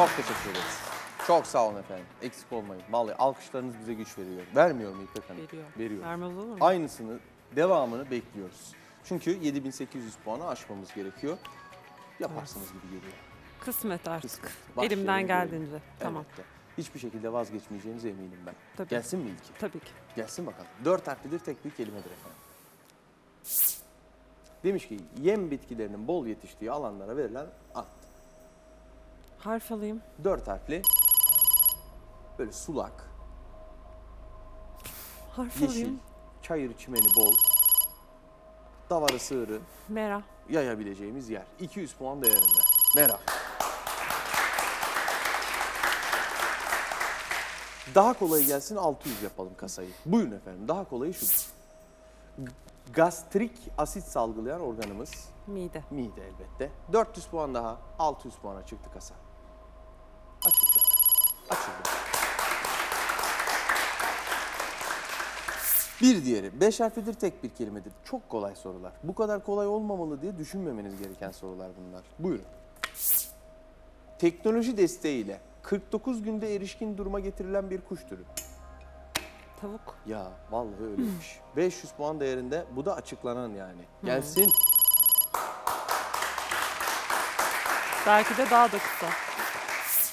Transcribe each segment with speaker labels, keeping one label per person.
Speaker 1: Çok teşekkür ederiz. Çok sağ olun efendim. Eksik olmayın. Vallahi alkışlarınız bize güç veriyor. Vermiyor mu İpek Hanım?
Speaker 2: Veriyor.
Speaker 1: Veriyor.
Speaker 2: Vermez olur mu?
Speaker 1: Aynısını, devamını bekliyoruz. Çünkü 7800 puanı aşmamız gerekiyor. Yaparsınız gibi geliyor.
Speaker 2: Kısmet artık.
Speaker 1: Kısmet. Başlayalım
Speaker 2: Elimden geldiğince. Tamam.
Speaker 1: Elbette. Hiçbir şekilde vazgeçmeyeceğinize eminim ben.
Speaker 2: Tabii.
Speaker 1: Gelsin mi ilki?
Speaker 2: Tabii ki.
Speaker 1: Gelsin bakalım. Dört harflidir tek bir kelimedir efendim. Demiş ki yem bitkilerinin bol yetiştiği alanlara verilen ad.
Speaker 2: Harf alayım.
Speaker 1: Dört harfli böyle sulak,
Speaker 2: Harf
Speaker 1: yeşil,
Speaker 2: alayım.
Speaker 1: çayır çimeni bol, davarı sığırı
Speaker 2: Mera.
Speaker 1: yayabileceğimiz yer. 200 puan değerinde. Merak. Daha kolayı gelsin 600 yapalım kasayı. Buyurun efendim. Daha kolayı şudur. Gastrik asit salgılayan organımız
Speaker 2: Mide.
Speaker 1: mide elbette. 400 puan daha 600 puana çıktı kasa. Açıldı. Bir diğeri. Beş harflidir tek bir kelimedir. Çok kolay sorular. Bu kadar kolay olmamalı diye düşünmemeniz gereken sorular bunlar. Buyurun. Teknoloji desteğiyle 49 günde erişkin duruma getirilen bir kuş türü.
Speaker 2: Tavuk.
Speaker 1: Ya vallahi öyleymiş. 500 puan değerinde bu da açıklanan yani. Gelsin.
Speaker 2: Belki de daha da kısa.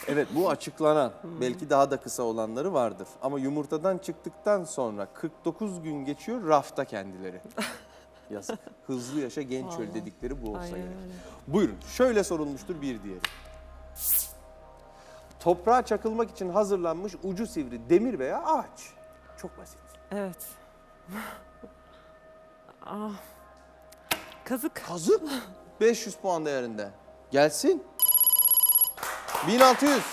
Speaker 1: Evet bu açıklanan. Belki daha da kısa olanları vardır. Ama yumurtadan çıktıktan sonra 49 gün geçiyor rafta kendileri. Yazık. Hızlı yaşa genç öl dedikleri bu olsa
Speaker 2: Aynen
Speaker 1: gerek.
Speaker 2: öyle.
Speaker 1: Buyurun şöyle sorulmuştur bir diğeri. Toprağa çakılmak için hazırlanmış ucu sivri demir veya ağaç. Çok basit.
Speaker 2: Evet. ah. Kazık.
Speaker 1: Kazık 500 puan değerinde. Gelsin. 1600.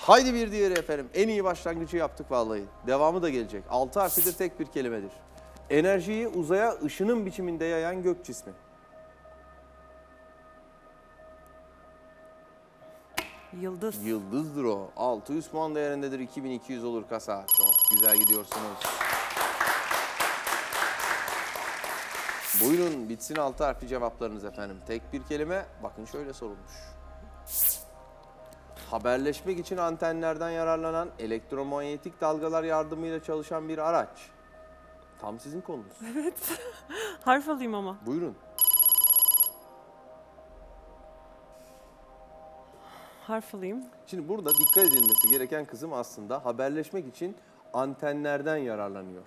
Speaker 1: Haydi bir diğeri efendim. En iyi başlangıcı yaptık vallahi. Devamı da gelecek. 6 harflidir tek bir kelimedir. Enerjiyi uzaya ışının biçiminde yayan gök cismi.
Speaker 2: Yıldız.
Speaker 1: Yıldızdır o. 600 puan değerindedir. 2200 olur kasa. Çok güzel gidiyorsunuz. Buyurun bitsin 6 harfli cevaplarınız efendim. Tek bir kelime. Bakın şöyle sorulmuş. Haberleşmek için antenlerden yararlanan elektromanyetik dalgalar yardımıyla çalışan bir araç. Tam sizin konunuz.
Speaker 2: Harf alayım ama.
Speaker 1: Buyurun.
Speaker 2: Harf alayım.
Speaker 1: Şimdi burada dikkat edilmesi gereken kızım aslında haberleşmek için antenlerden yararlanıyor.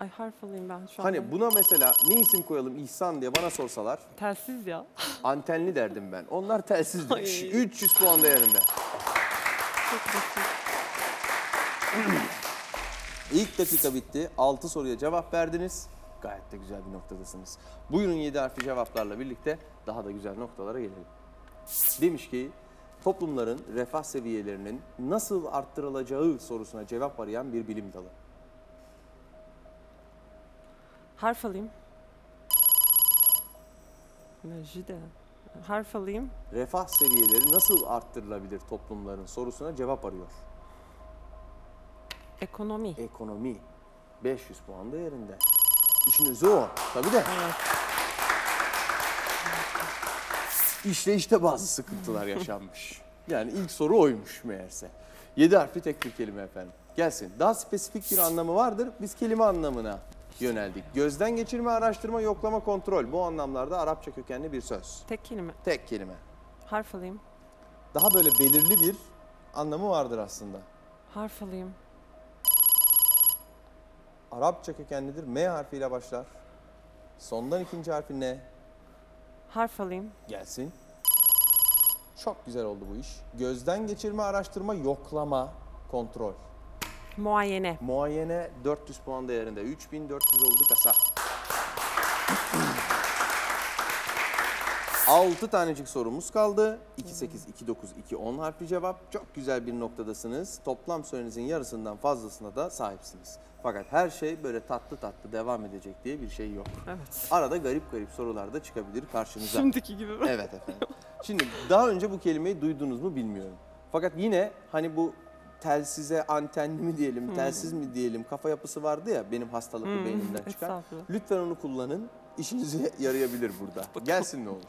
Speaker 2: Ay harf alayım ben şu an.
Speaker 1: Hani buna mesela ne isim koyalım İhsan diye bana sorsalar
Speaker 2: Telsiz ya.
Speaker 1: antenli derdim ben. Onlar telsizdir.
Speaker 2: Ay.
Speaker 1: 300 puan değerinde.
Speaker 2: Çok.
Speaker 1: İlk dakika bitti. 6 soruya cevap verdiniz. Gayet de güzel bir noktadasınız. Buyurun 7 harfli cevaplarla birlikte daha da güzel noktalara gelelim. Demiş ki toplumların refah seviyelerinin nasıl arttırılacağı sorusuna cevap arayan bir bilim dalı.
Speaker 2: Harf alayım. Enerji de. Harf alayım.
Speaker 1: Refah seviyeleri nasıl arttırılabilir toplumların sorusuna cevap arıyor.
Speaker 2: Ekonomi.
Speaker 1: Ekonomi 500 puan değerinde. İşin özü o. Tabii de.
Speaker 2: Evet.
Speaker 1: İşte işte bazı sıkıntılar yaşanmış. Yani ilk soru oymuş meğerse. 7 harfli tek bir kelime efendim. Gelsin. Daha spesifik bir anlamı vardır. Biz kelime anlamına yöneldik. Gözden geçirme, araştırma, yoklama, kontrol. Bu anlamlarda Arapça kökenli bir söz.
Speaker 2: Tek kelime.
Speaker 1: Tek kelime.
Speaker 2: Harf alayım.
Speaker 1: Daha böyle belirli bir anlamı vardır aslında.
Speaker 2: Harf alayım.
Speaker 1: Arapça kökenlidir. M harfiyle başlar. Sondan ikinci harfi ne?
Speaker 2: Harf alayım.
Speaker 1: Gelsin. Çok güzel oldu bu iş. Gözden geçirme, araştırma, yoklama, kontrol.
Speaker 2: Muayene.
Speaker 1: Muayene 400 puan değerinde. 3400 oldu kasa. 6 tanecik sorumuz kaldı. 2 8 2 9 2 10 harfli cevap. Çok güzel bir noktadasınız. Toplam sürenizin yarısından fazlasına da sahipsiniz. Fakat her şey böyle tatlı tatlı devam edecek diye bir şey yok.
Speaker 2: Evet.
Speaker 1: Arada garip garip sorular da çıkabilir karşınıza.
Speaker 2: Şimdiki gibi mi?
Speaker 1: Evet efendim. Şimdi daha önce bu kelimeyi duydunuz mu bilmiyorum. Fakat yine hani bu telsize antenli mi diyelim, telsiz mi diyelim kafa yapısı vardı ya benim hastalıklı
Speaker 2: Hmm,
Speaker 1: beynimden çıkan. Lütfen onu kullanın. İşinize yarayabilir burada. Gelsin ne olur.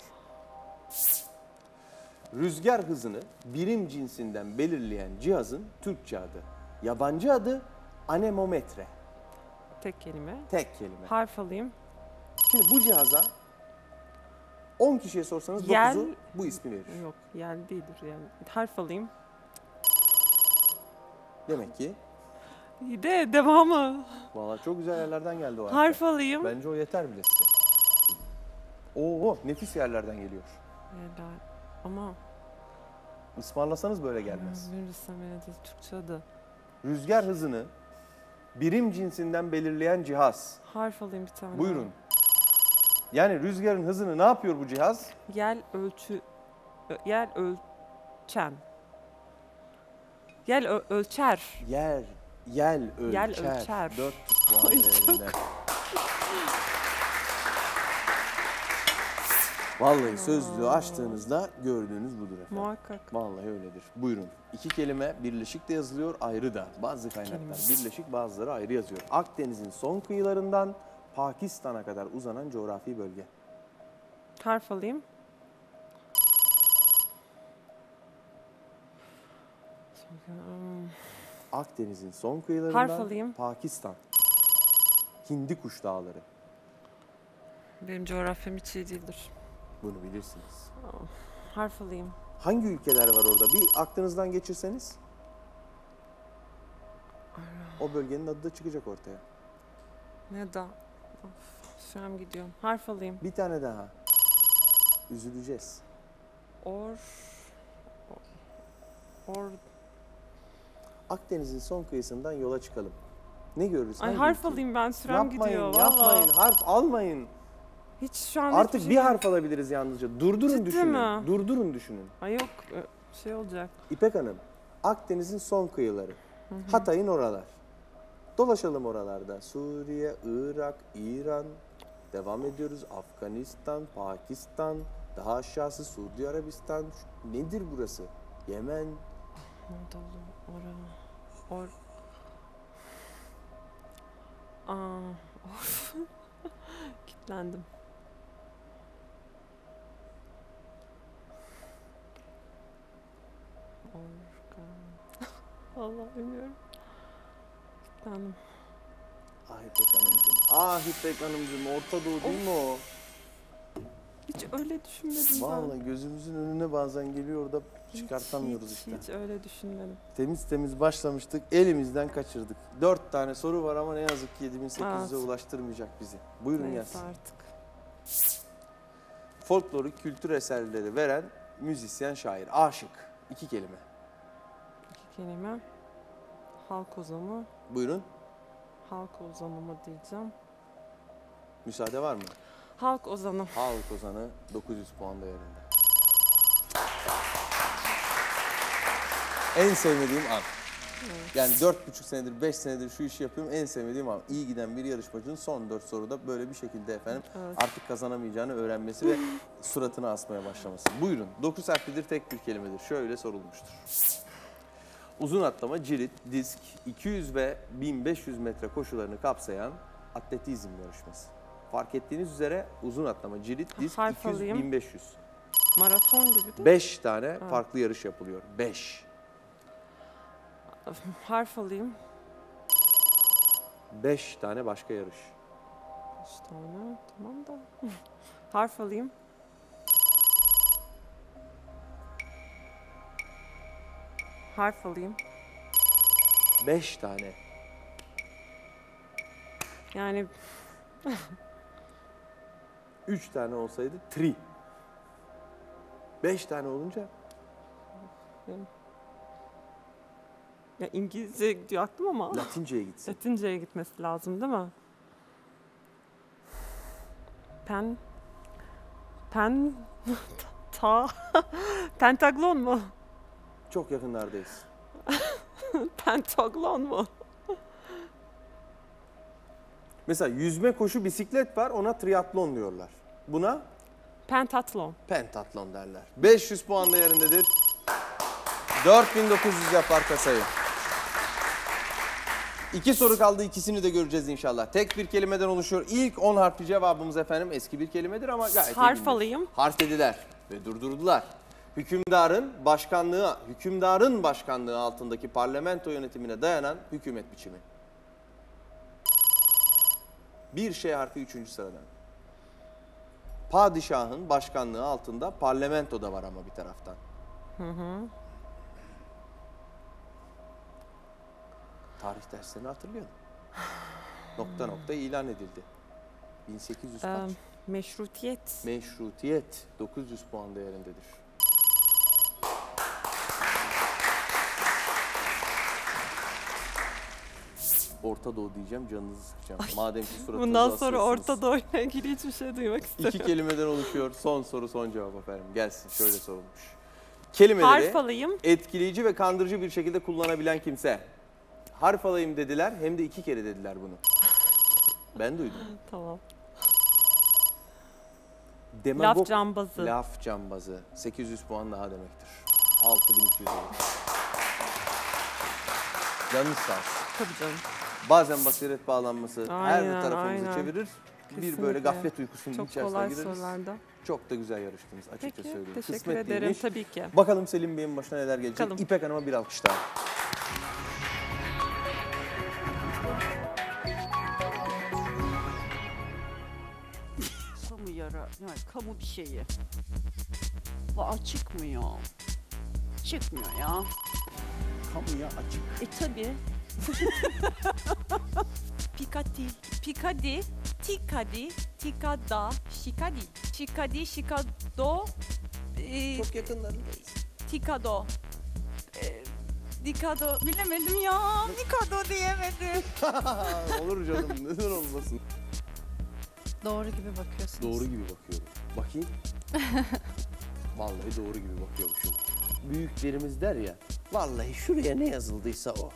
Speaker 1: Rüzgar hızını birim cinsinden belirleyen cihazın Türkçe adı. Yabancı adı anemometre.
Speaker 2: Tek kelime.
Speaker 1: Tek kelime.
Speaker 2: Harf alayım.
Speaker 1: Şimdi bu cihaza 10 kişiye sorsanız
Speaker 2: Yel-
Speaker 1: 9'u bu ismi verir.
Speaker 2: Yok yel değildir yani. Harf alayım.
Speaker 1: Demek ki
Speaker 2: de devamı.
Speaker 1: Vallahi çok güzel yerlerden geldi o harf.
Speaker 2: Harf alayım.
Speaker 1: Bence o yeter bile size. Oo nefis yerlerden geliyor.
Speaker 2: Yeler. Ama
Speaker 1: Ismarlasanız böyle gelmez.
Speaker 2: yine de Türkçe adı.
Speaker 1: Rüzgar hızını birim cinsinden belirleyen cihaz.
Speaker 2: Harf alayım bir tane.
Speaker 1: Buyurun. Yani rüzgarın hızını ne yapıyor bu cihaz?
Speaker 2: Yel ölçü ö- yel ölçen. Yel ö- ölçer.
Speaker 1: Yer, yel ölçer.
Speaker 2: Yel ölçer.
Speaker 1: 400 puan
Speaker 2: Ay,
Speaker 1: değerinde. Vallahi sözlüğü açtığınızda gördüğünüz budur efendim.
Speaker 2: Muhakkak.
Speaker 1: Vallahi öyledir. Buyurun. İki kelime birleşik de yazılıyor, ayrı da. Bazı kaynaklar birleşik, bazıları ayrı yazıyor. Akdeniz'in son kıyılarından Pakistan'a kadar uzanan coğrafi bölge.
Speaker 2: Harf alayım.
Speaker 1: Akdeniz'in son kıyılarından
Speaker 2: Harf alayım.
Speaker 1: Pakistan. Hindi kuş dağları.
Speaker 2: Benim coğrafyam hiç iyi değildir.
Speaker 1: Bunu bilirsiniz.
Speaker 2: Harf alayım.
Speaker 1: Hangi ülkeler var orada? Bir aklınızdan geçirseniz. O bölgenin adı da çıkacak ortaya.
Speaker 2: Ne da? Of, şu an gidiyorum. Harf alayım.
Speaker 1: Bir tane daha. Üzüleceğiz.
Speaker 2: Or. Or.
Speaker 1: Akdeniz'in son kıyısından yola çıkalım. Ne görürüz?
Speaker 2: Ay
Speaker 1: Hangi
Speaker 2: harf alayım ben sürem
Speaker 1: Yapmayın,
Speaker 2: gidiyor.
Speaker 1: yapmayın.
Speaker 2: Vallahi.
Speaker 1: Harf almayın.
Speaker 2: Hiç şu an
Speaker 1: Artık
Speaker 2: hiçbir
Speaker 1: bir
Speaker 2: şey-
Speaker 1: harf alabiliriz yalnızca. Durdurun
Speaker 2: Ciddi
Speaker 1: düşünün.
Speaker 2: mi?
Speaker 1: Durdurun düşünün.
Speaker 2: Ay yok şey olacak.
Speaker 1: İpek Hanım, Akdeniz'in son kıyıları. Hatay'ın oralar. Dolaşalım oralarda. Suriye, Irak, İran. Devam ediyoruz. Afganistan, Pakistan. Daha aşağısı Suudi Arabistan. Şu- Nedir burası? Yemen.
Speaker 2: Anadolu, ora, or. Aa, of. Kilitlendim. Organ. Allah bilmiyorum. Kilitlendim.
Speaker 1: Ah İpek Hanımcığım. Ah İpek Hanımcığım. Orta Doğu değil mi o?
Speaker 2: Hiç öyle düşünmedim ben.
Speaker 1: Vallahi gözümüzün önüne bazen geliyor da çıkartamıyoruz
Speaker 2: hiç,
Speaker 1: işte.
Speaker 2: Hiç öyle düşünmedim.
Speaker 1: Temiz temiz başlamıştık, elimizden kaçırdık. Dört tane soru var ama ne yazık ki 7800'e
Speaker 2: Evet.
Speaker 1: ulaştırmayacak bizi. Buyurun
Speaker 2: Neyse
Speaker 1: gelsin.
Speaker 2: artık.
Speaker 1: Folklorik kültür eserleri veren müzisyen, şair. Aşık. İki kelime.
Speaker 2: İki kelime. Halk ozanı.
Speaker 1: Buyurun.
Speaker 2: Halk ozanı mı diyeceğim.
Speaker 1: Müsaade var mı?
Speaker 2: Halk ozanı.
Speaker 1: Halk Ozanı 900 puan değerinde. En sevmediğim an. Yani dört buçuk senedir, beş senedir şu işi yapıyorum. En sevmediğim an. İyi giden bir yarışmacının son dört soruda böyle bir şekilde efendim artık kazanamayacağını öğrenmesi ve suratını asmaya başlaması. Buyurun. 9 harflidir tek bir kelimedir. Şöyle sorulmuştur. Uzun atlama, cirit, disk, 200 ve 1500 metre koşularını kapsayan atletizm yarışması. Fark ettiğiniz üzere uzun atlama, cirit, disk,
Speaker 2: Harf
Speaker 1: 200,
Speaker 2: alayım.
Speaker 1: 1500.
Speaker 2: Maraton gibi de.
Speaker 1: 5 tane farklı yarış yapılıyor. 5.
Speaker 2: Harf alayım.
Speaker 1: 5 tane başka yarış.
Speaker 2: Beş tane. Tamam da. Harf alayım. Harf alayım.
Speaker 1: 5 tane.
Speaker 2: Yani
Speaker 1: 3 tane olsaydı tri. 5 tane olunca
Speaker 2: ya İngilizce gidiyor aklım ama
Speaker 1: Latinceye gitsin.
Speaker 2: Latince'ye gitmesi lazım değil mi? Pen Pen ta Pentaglon mu?
Speaker 1: Çok yakınlardayız.
Speaker 2: Pentaglon mu?
Speaker 1: Mesela yüzme, koşu, bisiklet var ona triatlon diyorlar. Buna
Speaker 2: Pentatlon.
Speaker 1: pentatlon derler. 500 puan değerindedir. 4900 yapar kasayı. İki soru kaldı ikisini de göreceğiz inşallah. Tek bir kelimeden oluşuyor. İlk 10 harfli cevabımız efendim eski bir kelimedir ama gayet
Speaker 2: Harf
Speaker 1: bilinir.
Speaker 2: alayım.
Speaker 1: Harf dediler. ve durdurdular. Hükümdarın başkanlığı, hükümdarın başkanlığı altındaki parlamento yönetimine dayanan hükümet biçimi. Bir şey harfi üçüncü sıradan. Padişahın başkanlığı altında parlamento da var ama bir taraftan. Tarih derslerini hatırlıyorum. Nokta nokta ilan edildi. 1800
Speaker 2: Ee,
Speaker 1: kaç?
Speaker 2: meşrutiyet.
Speaker 1: Meşrutiyet 900 puan değerindedir. Orta Doğu diyeceğim, canınızı sıkacağım. Madem ki suratınızı
Speaker 2: Bundan sonra. Orta Doğu'yla ilgili hiçbir şey duymak istemiyorum.
Speaker 1: İki kelimeden oluşuyor. Son soru, son cevap efendim. Gelsin, şöyle sorulmuş. Kelimeleri
Speaker 2: Harf alayım.
Speaker 1: etkileyici ve kandırıcı bir şekilde kullanabilen kimse. Harf alayım dediler, hem de iki kere dediler bunu. Ben duydum.
Speaker 2: Tamam.
Speaker 1: Demagog
Speaker 2: Laf cambazı.
Speaker 1: Laf cambazı. 800 puan daha demektir. 6200 olur. Canınız sağ olsun.
Speaker 2: Tabii canım.
Speaker 1: Bazen basiret bağlanması her
Speaker 2: Aynen,
Speaker 1: tarafımızı
Speaker 2: aynen.
Speaker 1: çevirir. Bir
Speaker 2: Kesinlikle.
Speaker 1: böyle gaflet uykusunun
Speaker 2: Çok
Speaker 1: içerisine
Speaker 2: kolay
Speaker 1: gireriz.
Speaker 2: sorularda.
Speaker 1: Çok da güzel yarıştınız açıkça
Speaker 2: Peki,
Speaker 1: söyleyeyim.
Speaker 2: teşekkür
Speaker 1: Kısmet
Speaker 2: ederim
Speaker 1: değilmiş.
Speaker 2: tabii ki.
Speaker 1: Bakalım Selim Bey'in başına neler gelecek.
Speaker 2: Bakalım.
Speaker 1: İpek Hanım'a bir alkış daha.
Speaker 3: Yani kamu bir şeyi. Bu çıkmıyor. Çıkmıyor ya.
Speaker 1: Kamuya açık.
Speaker 3: E tabi. Pikati, Pikadi, Tikadi, Tikada, Şikadi, Şikadi, Şikado, e,
Speaker 1: Çok yakınlarındayız.
Speaker 3: Tikado. E, Dikado, bilemedim ya. Dikado diyemedim.
Speaker 1: Olur canım neden olmasın.
Speaker 4: Doğru gibi bakıyorsunuz.
Speaker 1: Doğru gibi bakıyorum. Bakayım. Vallahi doğru gibi bakıyormuşum. Büyüklerimiz der ya. Vallahi şuraya ne yazıldıysa o.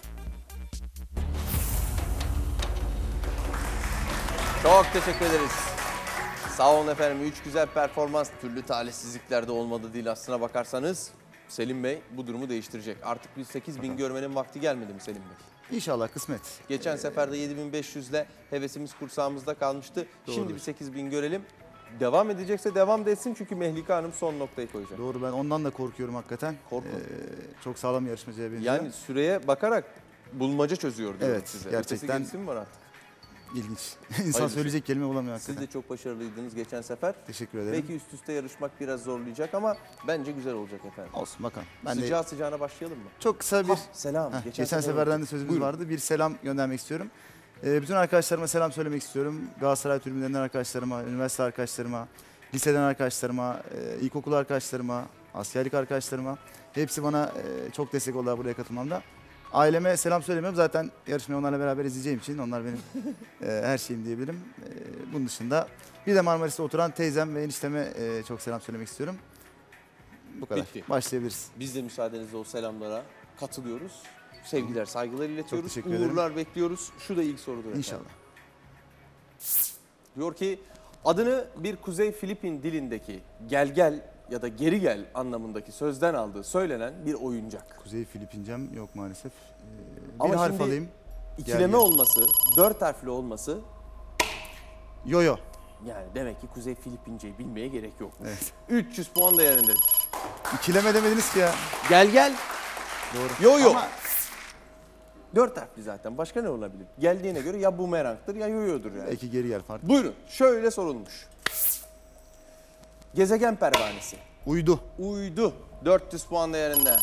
Speaker 1: Çok teşekkür ederiz. Sağ olun efendim. Üç güzel performans. Türlü talihsizliklerde olmadı değil aslına bakarsanız. Selim Bey bu durumu değiştirecek. Artık bir 8 bin görmenin vakti gelmedi mi Selim Bey?
Speaker 5: İnşallah kısmet.
Speaker 1: Geçen sefer de 7500 ile hevesimiz kursağımızda kalmıştı. Şimdi
Speaker 5: Doğrudur.
Speaker 1: bir 8000 görelim. Devam edecekse devam da etsin çünkü Mehlika Hanım son noktayı koyacak.
Speaker 5: Doğru ben ondan da korkuyorum hakikaten.
Speaker 1: Korkun.
Speaker 5: Ee, çok sağlam yarışmacıya benziyor.
Speaker 1: Yani süreye bakarak bulmaca çözüyor diyorum
Speaker 5: Evet,
Speaker 1: size.
Speaker 5: gerçekten-
Speaker 1: Ötesi gerisi mi var artık?
Speaker 5: İlginç. İnsan
Speaker 1: Hayırlısı.
Speaker 5: söyleyecek kelime bulamıyor
Speaker 1: Siz
Speaker 5: hakikaten.
Speaker 1: de çok başarılıydınız geçen sefer.
Speaker 5: Teşekkür ederim.
Speaker 1: Belki üst üste yarışmak biraz zorlayacak ama bence güzel olacak efendim.
Speaker 5: Olsun bakalım. Ben
Speaker 1: Sıcağı
Speaker 5: de
Speaker 1: sıcağına başlayalım mı?
Speaker 5: çok kısa bir
Speaker 1: Hah, selam.
Speaker 5: Heh, geçen, seferden de sözümüz
Speaker 1: Buyurun.
Speaker 5: vardı. Bir selam göndermek istiyorum. Ee, bütün arkadaşlarıma selam söylemek istiyorum. Galatasaray tribünlerinden arkadaşlarıma, üniversite arkadaşlarıma, liseden arkadaşlarıma, e, ilkokul arkadaşlarıma, askerlik arkadaşlarıma. Hepsi bana e, çok destek oldular buraya katılmamda. Aileme selam söylemiyorum. Zaten yarışmayı onlarla beraber izleyeceğim için onlar benim e, her şeyim diyebilirim. E, bunun dışında bir de Marmaris'te oturan teyzem ve enişteme e, çok selam söylemek istiyorum. Bu kadar.
Speaker 1: Bitti.
Speaker 5: Başlayabiliriz.
Speaker 1: Biz de müsaadenizle o selamlara katılıyoruz. Sevgiler, saygılar iletiyoruz.
Speaker 5: teşekkür ederim.
Speaker 1: Uğurlar bekliyoruz. Şu da ilk sorudur efendim.
Speaker 5: İnşallah.
Speaker 1: Diyor ki adını bir Kuzey Filipin dilindeki gel gel ya da geri gel anlamındaki sözden aldığı söylenen bir oyuncak.
Speaker 5: Kuzey Filipincem yok maalesef. Ee, bir
Speaker 1: Ama
Speaker 5: harf
Speaker 1: şimdi-
Speaker 5: alayım.
Speaker 1: İkileme
Speaker 5: gel.
Speaker 1: olması, dört harfli olması
Speaker 5: Yo yo.
Speaker 1: yani demek ki Kuzey Filipinceyi bilmeye gerek yokmuş.
Speaker 5: Evet.
Speaker 1: 300 puan değerindedir.
Speaker 5: İkileme demediniz ki ya.
Speaker 1: Gel gel.
Speaker 5: Doğru.
Speaker 1: Yo yo.
Speaker 5: Ama
Speaker 1: Dört harfli zaten. Başka ne olabilir? Geldiğine göre ya bumerangtır ya yoyodur yani.
Speaker 5: belki geri gel fark.
Speaker 1: Buyurun. Şöyle sorulmuş. Gezegen pervanesi.
Speaker 5: Uydu.
Speaker 1: Uydu. 400 puan değerinde.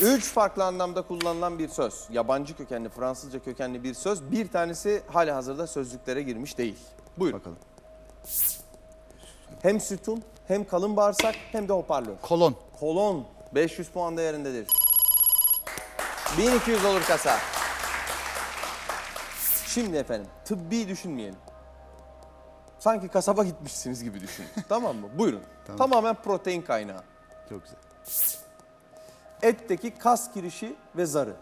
Speaker 1: Üç farklı anlamda kullanılan bir söz. Yabancı kökenli, Fransızca kökenli bir söz. Bir tanesi hali hazırda sözlüklere girmiş değil. Buyurun.
Speaker 5: Bakalım.
Speaker 1: Hem sütun, hem kalın bağırsak, hem de hoparlör.
Speaker 5: Kolon.
Speaker 1: Kolon 500 puan değerindedir. 1200 olur kasa. Şimdi efendim tıbbi düşünmeyelim. Sanki kasaba gitmişsiniz gibi düşünün. tamam mı? Buyurun.
Speaker 5: Tamam.
Speaker 1: Tamamen protein kaynağı.
Speaker 5: Çok güzel.
Speaker 1: Etteki kas girişi ve zarı.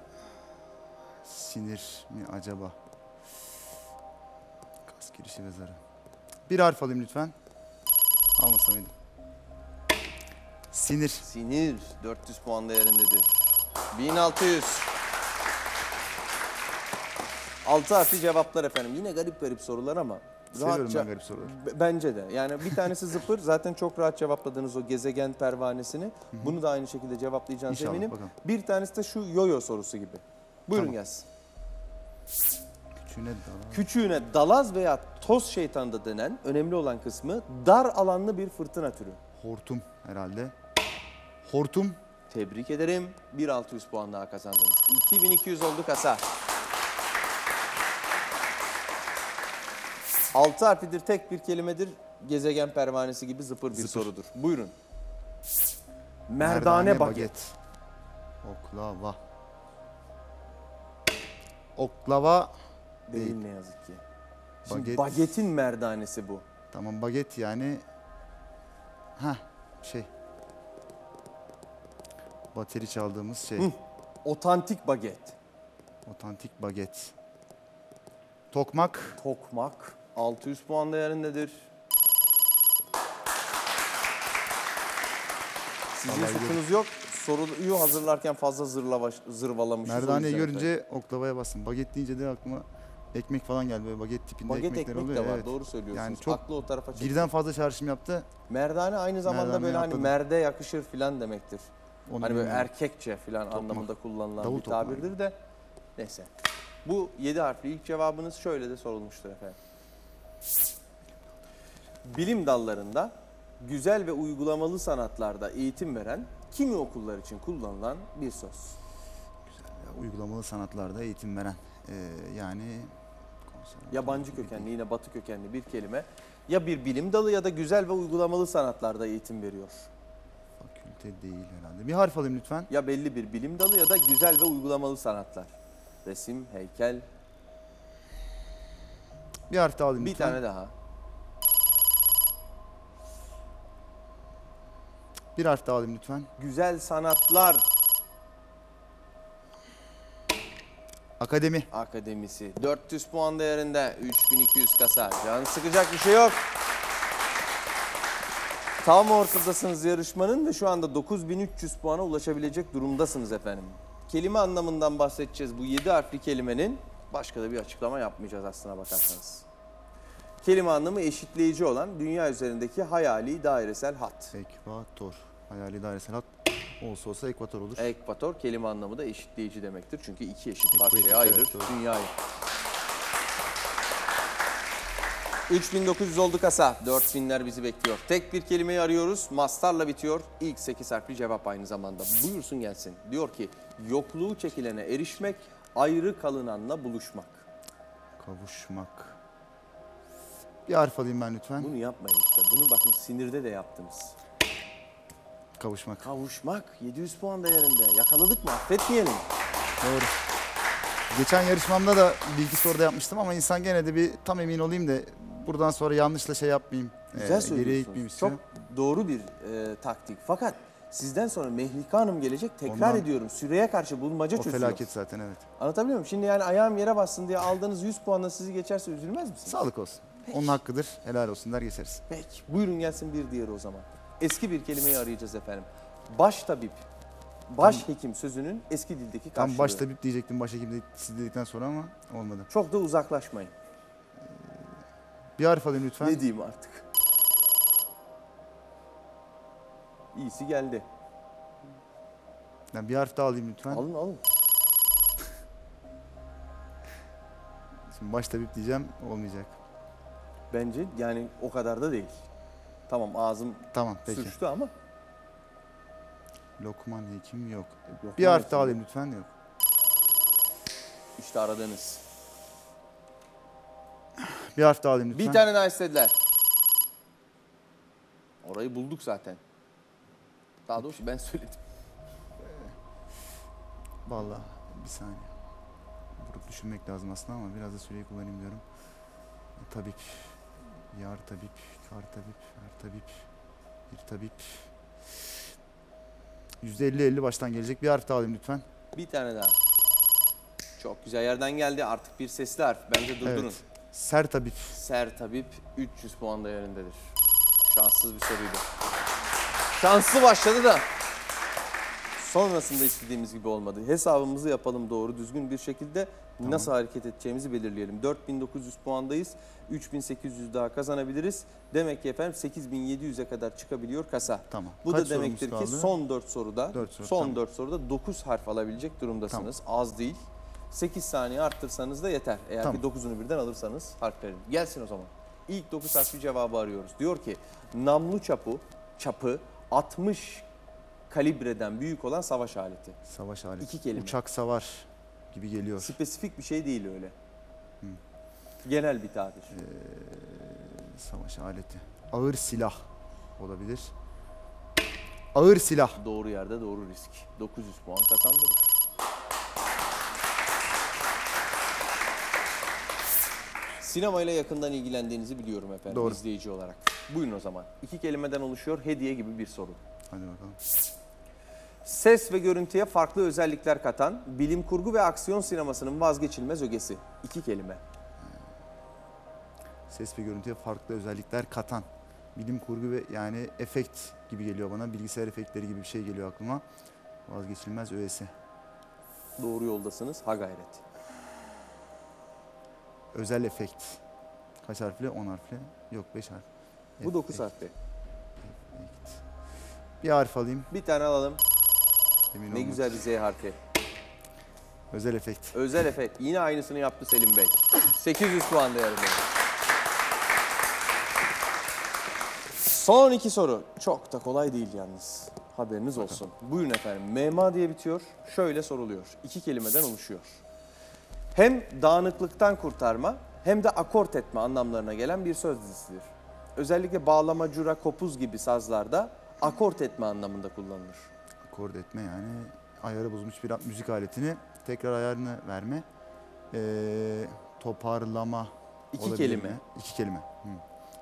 Speaker 5: Sinir mi acaba? Kas girişi ve zarı. Bir harf alayım lütfen. Almasa mıydım? Sinir.
Speaker 1: Sinir 400 puan değerindedir. 1600. Altı harfli cevaplar efendim. Yine garip garip sorular ama
Speaker 5: Seviyorum
Speaker 1: rahatça
Speaker 5: ben garip soruları.
Speaker 1: Bence de. Yani bir tanesi zıpır. Zaten çok rahat cevapladınız o gezegen pervanesini. Bunu da aynı şekilde cevaplayacağınız
Speaker 5: İnşallah
Speaker 1: eminim.
Speaker 5: bakalım.
Speaker 1: Bir tanesi de şu yoyo sorusu gibi. Buyurun
Speaker 5: Tamam.
Speaker 1: gelsin.
Speaker 5: Küçüğüne dala.
Speaker 1: Küçüğüne dalaz veya toz şeytan da denen önemli olan kısmı dar alanlı bir fırtına türü.
Speaker 5: Hortum herhalde. Hortum.
Speaker 1: Tebrik ederim. 1600 puan daha kazandınız. 2200 oldu kasa. 6 harfidir, tek bir kelimedir. Gezegen pervanesi gibi zıpır bir
Speaker 5: Zıpır.
Speaker 1: sorudur. Buyurun. Merdane, baget.
Speaker 5: Oklava. Oklava.
Speaker 1: Değil
Speaker 5: Değil.
Speaker 1: ne yazık ki. Şimdi
Speaker 5: Baget.
Speaker 1: bagetin merdanesi bu.
Speaker 5: Tamam baget yani. Ha şey. Bateri çaldığımız şey.
Speaker 1: Hı. Otantik baget.
Speaker 5: Otantik baget. Tokmak.
Speaker 1: Tokmak 600 puan değerindedir. Sizin
Speaker 5: Vallahi
Speaker 1: suçunuz yok. Soruyu hazırlarken fazla zırlavaş, zırvalamışız.
Speaker 5: Merdaneyi görünce oklavaya bastım. Baget deyince de aklıma ekmek falan geldi. Böyle baget tipinde
Speaker 1: Baget
Speaker 5: ekmekler
Speaker 1: ekmek
Speaker 5: oluyor.
Speaker 1: de var
Speaker 5: evet.
Speaker 1: doğru söylüyorsunuz.
Speaker 5: Yani çok
Speaker 1: Aklı o tarafa çekiyor.
Speaker 5: Birden fazla çağrışım yaptı.
Speaker 1: Merdane aynı zamanda
Speaker 5: Merdane
Speaker 1: böyle hani
Speaker 5: atladım.
Speaker 1: merde yakışır filan demektir.
Speaker 5: Onu
Speaker 1: hani böyle
Speaker 5: bilmiyorum.
Speaker 1: erkekçe filan
Speaker 5: Tokmak.
Speaker 1: anlamında kullanılan
Speaker 5: Davul
Speaker 1: bir
Speaker 5: tokmağı
Speaker 1: tabirdir de. Neyse. Bu 7 harfli ilk cevabınız şöyle de sorulmuştur efendim. Bilim dallarında güzel ve uygulamalı sanatlarda eğitim veren kimi okullar için kullanılan bir söz.
Speaker 5: Ya, uygulamalı sanatlarda eğitim veren. Ee, yani
Speaker 1: Yabancı kökenli yine batı kökenli bir kelime. Ya bir bilim dalı ya da güzel ve uygulamalı sanatlarda eğitim veriyor.
Speaker 5: Fakülte değil herhalde. Bir harf alayım lütfen.
Speaker 1: Ya belli bir bilim dalı ya da güzel ve uygulamalı sanatlar. Resim, heykel,
Speaker 5: Bir harf daha alayım
Speaker 1: bir
Speaker 5: lütfen.
Speaker 1: tane daha.
Speaker 5: Bir harf daha alayım lütfen.
Speaker 1: Güzel sanatlar
Speaker 5: Akademi.
Speaker 1: akademisi. 400 puan değerinde 3200 kasa. Can sıkacak bir şey yok. Tam ortadasınız yarışmanın ve şu anda 9300 puana ulaşabilecek durumdasınız efendim. Kelime anlamından bahsedeceğiz bu 7 harfli kelimenin. Başka da bir açıklama yapmayacağız aslına bakarsanız. Kelime anlamı eşitleyici olan dünya üzerindeki hayali dairesel hat.
Speaker 5: Ekvator. Hayali dairesel hat olsa olsa ekvator olur.
Speaker 1: Ekvator kelime anlamı da eşitleyici demektir. Çünkü iki eşit
Speaker 5: Ekvator,
Speaker 1: parçaya ayırır
Speaker 5: evet, doğru.
Speaker 1: dünyayı. 3900 oldu kasa. 4000'ler bizi bekliyor. Tek bir kelimeyi arıyoruz. Mastarla bitiyor. İlk 8 harfli cevap aynı zamanda. Buyursun gelsin. Diyor ki yokluğu çekilene erişmek, ayrı kalınanla buluşmak.
Speaker 5: Kavuşmak. Bir harf alayım ben lütfen.
Speaker 1: Bunu yapmayın işte. Bunu bakın sinirde de yaptınız.
Speaker 5: Kavuşmak.
Speaker 1: Kavuşmak 700 puan değerinde. Yakaladık mı? Affetmeyelim.
Speaker 5: Doğru. Geçen yarışmamda da bir iki soruda yapmıştım ama insan gene de bir tam emin olayım da buradan sonra yanlışla şey yapmayayım.
Speaker 1: Güzel
Speaker 5: Ee, Geriye gitmeyeyim istiyorum.
Speaker 1: Çok doğru bir e, taktik. Fakat sizden sonra Mehlika Hanım gelecek. Tekrar
Speaker 5: Ondan-
Speaker 1: ediyorum. Süreye karşı bulmaca
Speaker 5: O
Speaker 1: çözüyor.
Speaker 5: felaket zaten evet.
Speaker 1: Anlatabiliyor muyum? Şimdi yani ayağım yere bassın diye aldığınız 100 puanla sizi geçerse üzülmez misiniz?
Speaker 5: Sağlık olsun. Onun hakkıdır. Helal olsun der geçeriz.
Speaker 1: Peki. Buyurun gelsin bir diğeri o zaman. Eski bir kelimeyi arayacağız efendim. Baş tabip. Baş hekim sözünün eski dildeki karşılığı.
Speaker 5: Tam baş tabip diyecektim baş hekim de- siz dedikten sonra ama olmadı.
Speaker 1: Çok da uzaklaşmayın.
Speaker 5: Bir harf alayım lütfen.
Speaker 1: Ne diyeyim artık? İyisi geldi.
Speaker 5: Yani bir harf daha alayım lütfen.
Speaker 1: Alın alın.
Speaker 5: Şimdi baş tabip diyeceğim olmayacak.
Speaker 1: Bence yani o kadar da değil. Tamam ağzım
Speaker 5: Tamam peki.
Speaker 1: sürçtü ama.
Speaker 5: Lokman hekim yok.
Speaker 1: Yok,
Speaker 5: Bir harf daha alayım lütfen yok.
Speaker 1: İşte aradığınız.
Speaker 5: Bir harf daha alayım lütfen.
Speaker 1: Bir tane daha istediler. Orayı bulduk zaten. Daha doğrusu ben söyledim.
Speaker 5: Vallahi bir saniye. Durup düşünmek lazım aslında ama biraz da süreyi kullanayım diyorum. Tabip, yar tabip, kar tabip, er tabip, bir tabip. %50-50 baştan gelecek. Bir harf daha alayım lütfen.
Speaker 1: Bir tane daha. Çok güzel yerden geldi. Artık bir sesli harf. Bence durdurun.
Speaker 5: Evet. Ser tabip.
Speaker 1: Ser Tabip 300 puan değerindedir. Şanssız bir soruydu. Şanslı başladı da Sonrasında istediğimiz gibi olmadı. Hesabımızı yapalım doğru düzgün bir şekilde. Nasıl hareket edeceğimizi belirleyelim. 4900 puandayız. 3800 daha kazanabiliriz. Demek ki efendim 8700'e kadar çıkabiliyor kasa.
Speaker 5: Tamam.
Speaker 1: Bu
Speaker 5: Kaç
Speaker 1: da demektir ki son 4 soruda
Speaker 5: Dört soru,
Speaker 1: son
Speaker 5: tamam.
Speaker 1: 4 soruda 9 harf alabilecek durumdasınız. Az değil. 8 saniye arttırsanız da yeter. Eğer
Speaker 5: Tamam.
Speaker 1: ki 9'unu birden alırsanız harflerin. Gelsin o zaman. İlk 9 harfli cevabı arıyoruz. Diyor ki namlu çapı çapı 60 kalibreden büyük olan savaş aleti.
Speaker 5: Savaş aleti.
Speaker 1: İki kelime.
Speaker 5: Uçak savar gibi geliyor.
Speaker 1: Spesifik bir şey değil öyle. Genel bir tabir.
Speaker 5: Savaş aleti. Ağır silah olabilir. Ağır silah.
Speaker 1: Doğru yerde doğru risk. 900 puan kazandırır. Sinema ile yakından ilgilendiğinizi biliyorum efendim
Speaker 5: Doğru.
Speaker 1: izleyici olarak. Buyurun o zaman. İki kelimeden oluşuyor hediye gibi bir soru.
Speaker 5: Hadi bakalım.
Speaker 1: Ses ve görüntüye farklı özellikler katan bilim kurgu ve aksiyon sinemasının vazgeçilmez ögesi. İki kelime.
Speaker 5: Ses ve görüntüye farklı özellikler katan. Bilim kurgu ve yani efekt gibi geliyor bana. Bilgisayar efektleri gibi bir şey geliyor aklıma. Vazgeçilmez öğesi.
Speaker 1: Doğru yoldasınız. Ha gayret.
Speaker 5: Özel efekt. Kaç harfli? 10 harfli. Yok 5 harf.
Speaker 1: Bu 9
Speaker 5: Efekt.
Speaker 1: harfli.
Speaker 5: Bir harf alayım.
Speaker 1: Bir tane alalım.
Speaker 5: Emin
Speaker 1: Ne
Speaker 5: olmak.
Speaker 1: güzel bir Z harfi.
Speaker 5: Özel efekt.
Speaker 1: Özel efekt. Yine aynısını yaptı Selim Bey. 800 puan değerinde. Son iki soru. Çok da kolay değil yalnız. Haberiniz olsun. Buyurun efendim. Mema diye bitiyor. Şöyle soruluyor. İki kelimeden oluşuyor. Hem dağınıklıktan kurtarma hem de akort etme anlamlarına gelen bir söz dizisidir. Özellikle bağlama, cura, kopuz gibi sazlarda akort etme anlamında kullanılır.
Speaker 5: Akord etme yani ayarı bozulmuş bir müzik aletini tekrar ayarını verme. Ee, toparlama
Speaker 1: İki
Speaker 5: olabilir
Speaker 1: kelime.
Speaker 5: mi? İki kelime. Hı.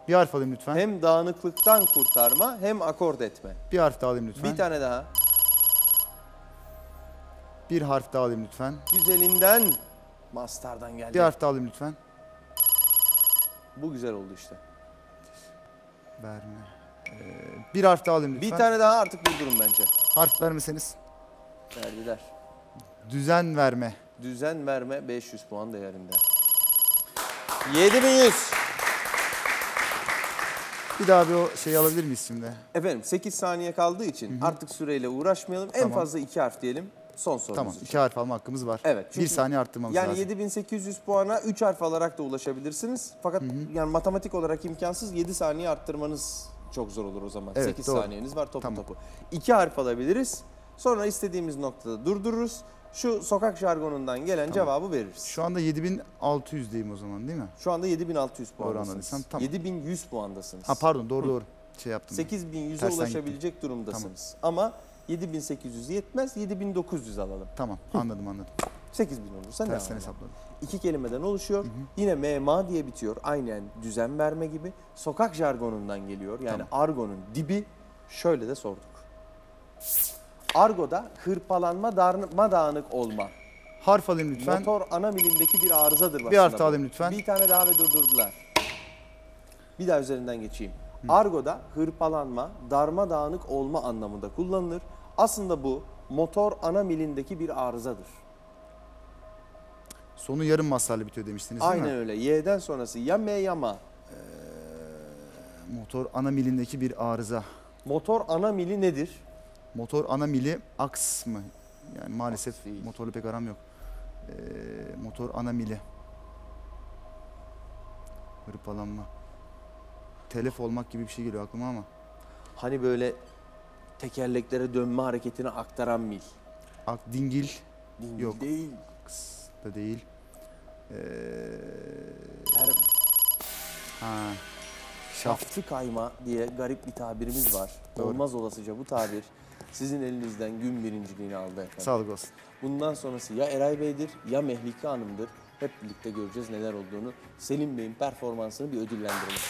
Speaker 5: Bir harf alayım lütfen.
Speaker 1: Hem dağınıklıktan kurtarma hem akort etme.
Speaker 5: Bir harf daha alayım lütfen.
Speaker 1: Bir tane daha.
Speaker 5: Bir harf daha alayım lütfen.
Speaker 1: Güzelinden Mastar'dan geldi.
Speaker 5: Bir harf daha alayım lütfen.
Speaker 1: Bu güzel oldu işte.
Speaker 5: Verme. Ee, bir harf daha alayım lütfen.
Speaker 1: Bir tane daha artık durdurun bence.
Speaker 5: Harf vermeseniz.
Speaker 1: Verdiler.
Speaker 5: Düzen verme.
Speaker 1: Düzen verme 500 puan değerinde. 7100.
Speaker 5: Bir daha bir o şeyi alabilir miyiz şimdi?
Speaker 1: Efendim 8 saniye kaldığı için artık süreyle uğraşmayalım. En
Speaker 5: Tamam.
Speaker 1: fazla 2 harf diyelim son sorumuz
Speaker 5: Tamam.
Speaker 1: için.
Speaker 5: iki harf alma hakkımız var.
Speaker 1: Evet, çünkü-
Speaker 5: bir saniye arttırmamız
Speaker 1: Yani
Speaker 5: lazım.
Speaker 1: 7800 puana 3 harf alarak da ulaşabilirsiniz. Fakat yani matematik olarak imkansız 7 saniye arttırmanız çok zor olur o zaman.
Speaker 5: Evet,
Speaker 1: 8
Speaker 5: doğru.
Speaker 1: saniyeniz var topu
Speaker 5: Tamam.
Speaker 1: topu. 2 harf alabiliriz. Sonra istediğimiz noktada durdururuz. Şu sokak jargonundan gelen cevabı veririz.
Speaker 5: Şu anda 7600'deyim o zaman değil mi?
Speaker 1: Şu anda 7600 puandasınız.
Speaker 5: anladıysam tamam.
Speaker 1: 7100 puandasınız.
Speaker 5: Ha pardon doğru doğru. Şey yaptım.
Speaker 1: 8100'e
Speaker 5: Tersten
Speaker 1: ulaşabilecek durumdasınız. Ama 7800 yetmez 7900 alalım.
Speaker 5: Tamam anladım anladım.
Speaker 1: 8000 olursa ne
Speaker 5: Tersten hesapladım.
Speaker 1: İki kelimeden oluşuyor. Yine mema diye bitiyor. Aynen düzen verme gibi. Sokak jargonundan geliyor. Yani argonun dibi. Şöyle de sorduk. Argoda hırpalanma, darma dağınık olma.
Speaker 5: Harf alayım lütfen.
Speaker 1: Motor ana milindeki bir arızadır
Speaker 5: Bir harf alayım lütfen.
Speaker 1: Bir tane daha ve durdurdular. Bir daha üzerinden geçeyim. Argoda hırpalanma, darma dağınık olma anlamında kullanılır. Aslında bu motor ana milindeki bir arızadır.
Speaker 5: Sonu yarım masarlı bitiyor demiştiniz değil
Speaker 1: Aynen
Speaker 5: mi?
Speaker 1: öyle. Y'den sonrası ya M ya Ma.
Speaker 5: Motor ana milindeki bir arıza.
Speaker 1: Motor ana mili nedir?
Speaker 5: Motor ana mili aks mı? Yani maalesef
Speaker 1: Aks değil.
Speaker 5: motorla pek aram yok. Ee, motor ana mili. Hırpalanma. Telef olmak gibi bir şey geliyor aklıma ama.
Speaker 1: Hani böyle tekerleklere dönme hareketini aktaran mil.
Speaker 5: Ak dingil
Speaker 1: Dingil
Speaker 5: Yok.
Speaker 1: değil.
Speaker 5: aks da değil. Ee,
Speaker 1: Her
Speaker 5: ha. Şaft.
Speaker 1: şaftı kayma diye garip bir tabirimiz var.
Speaker 5: Doğru.
Speaker 1: Olmaz olasıca bu tabir sizin elinizden gün birinciliğini aldı efendim.
Speaker 5: Sağlık olsun.
Speaker 1: Bundan sonrası ya Eray Bey'dir ya Mehlike Hanım'dır. Hep birlikte göreceğiz neler olduğunu. Selim Bey'in performansını bir ödüllendirelim.